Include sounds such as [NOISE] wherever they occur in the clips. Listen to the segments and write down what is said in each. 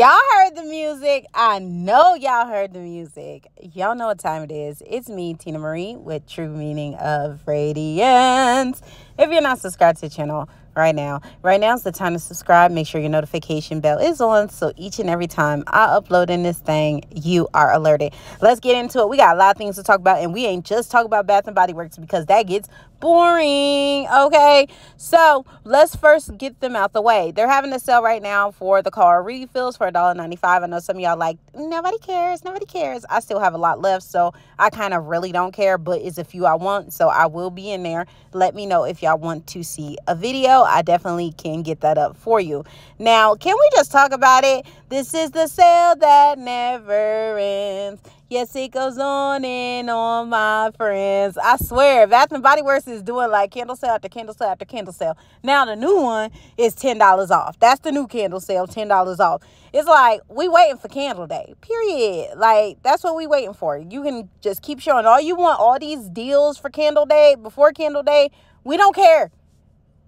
Y'all heard the music. I know y'all heard the music. Y'all know what time it is. It's me, Tina Marie, with True Meaning of Radiance. If you're not subscribed to the channel right now, right now is the time to subscribe. Make sure your notification bell is on so each and every time I upload in this thing, you are alerted. Let's get into it. We got a lot of things to talk about, and we ain't just talk about Bath and Body Works because that gets boring. Okay, so let's first get them out the way. They're having a sale right now for the car refills for $1.95. I know some of y'all like, nobody cares, nobody cares. I still have a lot left, so I kind of really don't care, but it's a few I want, so I will be in there. Let me know if y'all want to see a video. I definitely can get that up for you. Now, can we just talk about it? This is the sale that never ends. Yes, it goes on and on, my friends. I swear, Bath and Body Works is doing like candle sale after candle sale after candle sale. Now the new one is ten dollars off. That's the new candle sale, ten dollars off. It's like we waiting for Candle Day. Period. Like that's what we waiting for. You can just keep showing all you want, all these deals for Candle Day before Candle Day. We don't care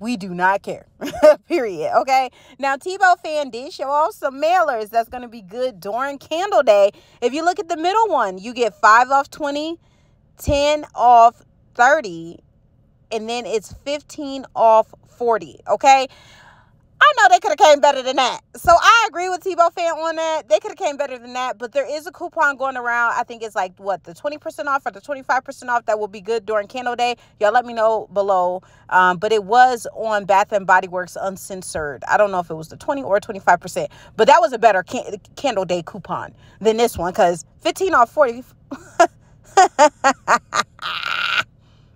we do not care. [LAUGHS] Period. Okay. Now, Tebow fan did show off some mailers that's going to be good during Candle Day. If you look at the middle one, you get 5 off 20, 10 off 30, and then it's 15 off 40. Okay. I know they could have came better than that. So I agree with Tebow fan on that. They could have came better than that. But there is a coupon going around. I think it's like what the 20% off or the 25% off that will be good during candle day. Y'all let me know below. Um, but it was on Bath and Body Works uncensored. I don't know if it was the 20 or 25%. But that was a better can- candle day coupon than this one because 15 off 40. [LAUGHS]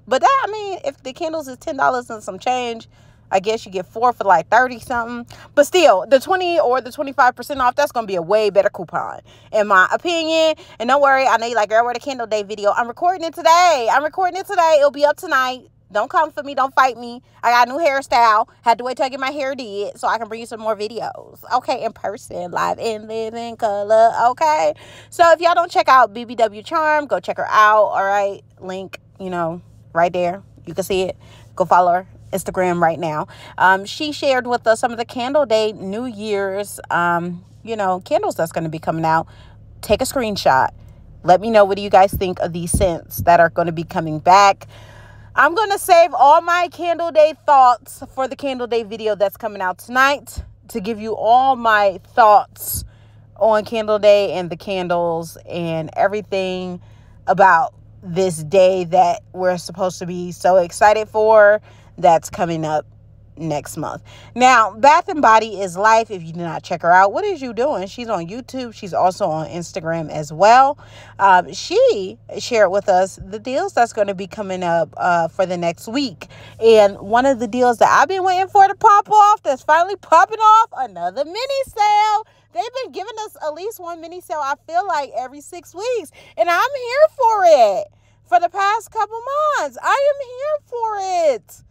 but that I mean, if the candles is ten dollars and some change, I guess you get four for like 30 something. But still, the 20 or the 25% off, that's going to be a way better coupon, in my opinion. And don't worry, I know you like, girl, where the Candle Day video. I'm recording it today. I'm recording it today. It'll be up tonight. Don't come for me. Don't fight me. I got a new hairstyle. Had to wait till I get my hair did so I can bring you some more videos. Okay, in person, live in color. Okay. So if y'all don't check out BBW Charm, go check her out. All right. Link, you know, right there. You can see it. Go follow her Instagram right now. Um, she shared with us some of the Candle Day New Year's, um, you know, candles that's going to be coming out. Take a screenshot. Let me know what do you guys think of these scents that are going to be coming back. I'm going to save all my Candle Day thoughts for the Candle Day video that's coming out tonight to give you all my thoughts on Candle Day and the candles and everything about this day that we're supposed to be so excited for that's coming up next month. Now, Bath and Body is life. If you do not check her out, what is you doing? She's on YouTube. She's also on Instagram as well. Um, she shared with us the deals that's going to be coming up uh, for the next week. And one of the deals that I've been waiting for to pop off that's finally popping off another mini sale. They've been giving us at least one mini sale, I feel like, every six weeks. And I'm here for it for the past couple months. I am here for it.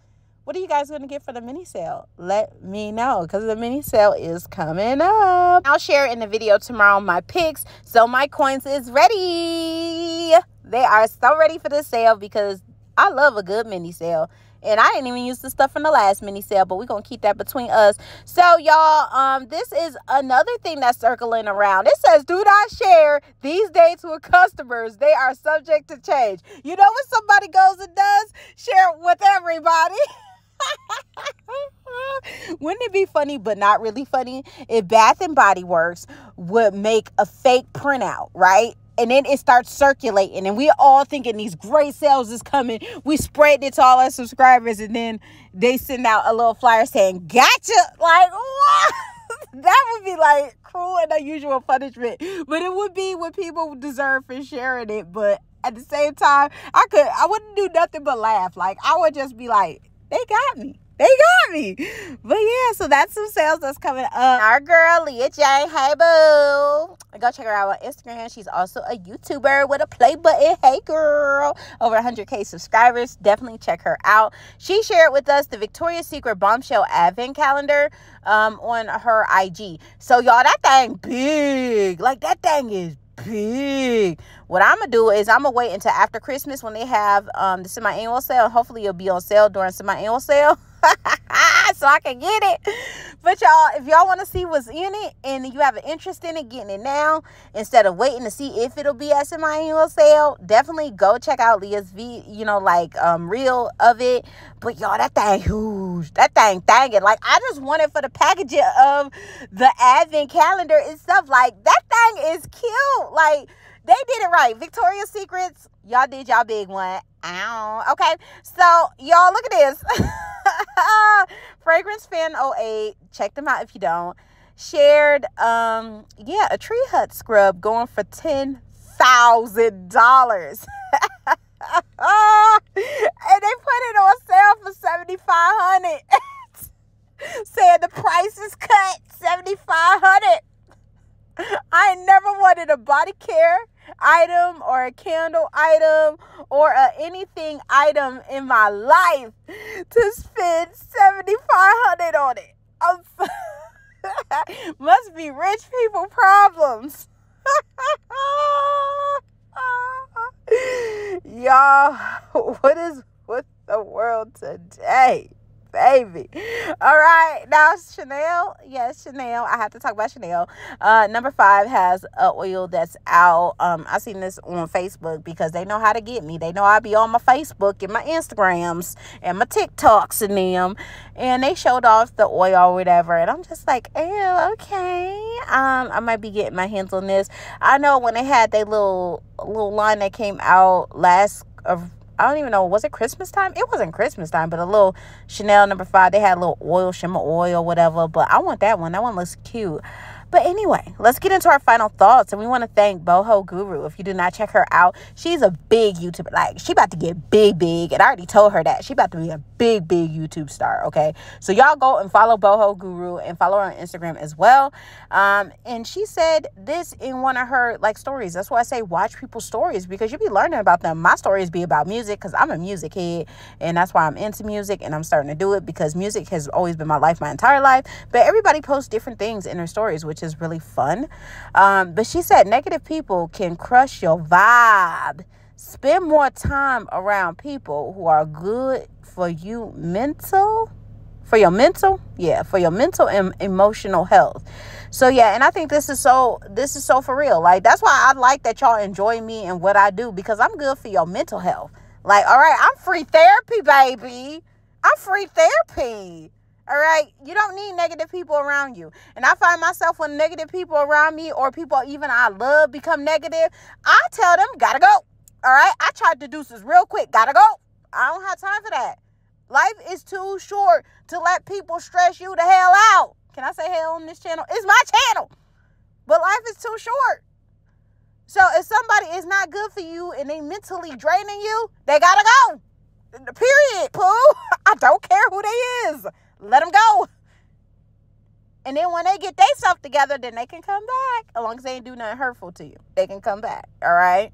What are you guys going to get for the mini sale? Let me know because the mini sale is coming up. I'll share in the video tomorrow my picks. So my coins is ready. They are so ready for the sale because I love a good mini sale. And I didn't even use the stuff from the last mini sale, but we're gonna keep that between us. So y'all, um, this is another thing that's circling around. It says do not share these dates with customers. They are subject to change. You know what somebody goes and does share it with everybody. [LAUGHS] [LAUGHS] Wouldn't it be funny, but not really funny, if Bath and Body Works would make a fake printout, right? And then it starts circulating, and we all thinking these great sales is coming. We spread it to all our subscribers, and then they send out a little flyer saying, Gotcha! Like, what? [LAUGHS] that would be like cruel and unusual punishment. But it would be what people deserve for sharing it. But at the same time, I could I wouldn't do nothing but laugh. Like I would just be like, they got me. They got me. But yeah, so that's some sales that's coming up. Our girl, Leah Jane. Hey, boo. Go check her out on Instagram. She's also a YouTuber with a play button. Hey, girl. Over 100K subscribers. Definitely check her out. She shared with us the Victoria's Secret Bombshell Advent Calendar um, on her IG. So, y'all, that thing big. Like, that thing is big. What I'm gonna do is I'm gonna wait until after Christmas when they have um, the semi-annual sale. Hopefully, it'll be on sale during semi-annual sale. [LAUGHS] [LAUGHS] so I can get it. but y'all, if y'all want to see what's in it and you have an interest in it, getting it now instead of waiting to see if it'll be at semi-annual sale, definitely go check out Leah's V, you know, like um reel of it. But y'all, that thing huge. That thing thangin'. Like I just want it for the packaging of the advent calendar itself. Like that thing is cute. Like they did it right. Victoria's Secrets, y'all did y'all big one. Ow. Okay, so y'all look at this. [LAUGHS] [LAUGHS] Fragrance Fan 08. Check them out if you don't. Shared, um, yeah, a tree hut scrub going for ten thousand dollars. [LAUGHS] and they put it on sale for seventy five hundred. [LAUGHS] Saying the price is cut seventy five hundred. I never wanted a body care item or a candle item or a anything item in my life to spend 7500 on it. I'm [LAUGHS] must be rich people problems. [LAUGHS] Y'all, [LAUGHS] what is with the world today? Baby. All right, now Chanel. Yes, Chanel. I have to talk about Chanel. Uh, number five has a oil that's out. Um, I seen this on Facebook because they know how to get me. They know I be on my Facebook and my Instagrams and my TikToks and them, and they showed off the oil or whatever, and I'm just like, oh, okay. Um, I might be getting my hands on this. I know when they had their little little line that came out last of I don't even know. Was it Christmas time? It wasn't Christmas time, but a little Chanel number five. They had a little oil, shimmer oil, whatever. But I want that one. That one looks cute. But anyway, let's get into our final thoughts. And we want to thank Boho Guru. If you do not check her out, she's a big YouTuber. Like, she about to get big, big. And I already told her that. She about to be a big, big YouTube star, okay? So y'all go and follow Boho Guru and follow her on Instagram as well. Um, and she said this in one of her, like, stories. That's why I say watch people's stories because you'll be learning about them. My stories be about music because I'm a music head. And that's why I'm into music and I'm starting to do it because music has always been my life my entire life. But everybody posts different things in their stories, which is really fun. Um, but she said negative people can crush your vibe. Spend more time around people who are good for you mental for your mental yeah for your mental and emotional health so yeah and i think this is so this is so for real like that's why i like that y'all enjoy me and what i do because i'm good for your mental health like all right i'm free therapy baby i'm free therapy all right. You don't need negative people around you. And I find myself when negative people around me or people even I love become negative, I tell them, gotta go. All right. I tried to do this real quick. Gotta go. I don't have time for that. Life is too short to let people stress you the hell out. Can I say hell on this channel? It's my channel. But life is too short. So if somebody is not good for you and they mentally draining you, they gotta go. Period, poo. [LAUGHS] I don't care who they is let them go. And then when they get stuff together, then they can come back. As long as they ain't do nothing hurtful to you, they can come back. All right.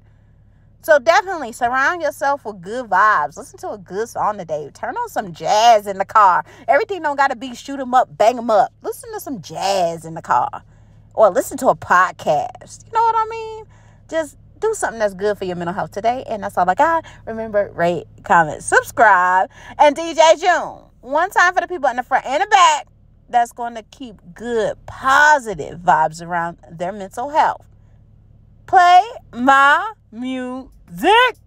So definitely surround yourself with good vibes. Listen to a good song today. Turn on some jazz in the car. Everything don't gotta be shoot 'em up, bang 'em up. Listen to some jazz in the car. Or listen to a podcast. You know what I mean? Just do something that's good for your mental health today. And that's all I got. Remember, rate, comment, subscribe, and DJ June one time for the people in the front and the back that's going to keep good, positive vibes around their mental health. Play my music.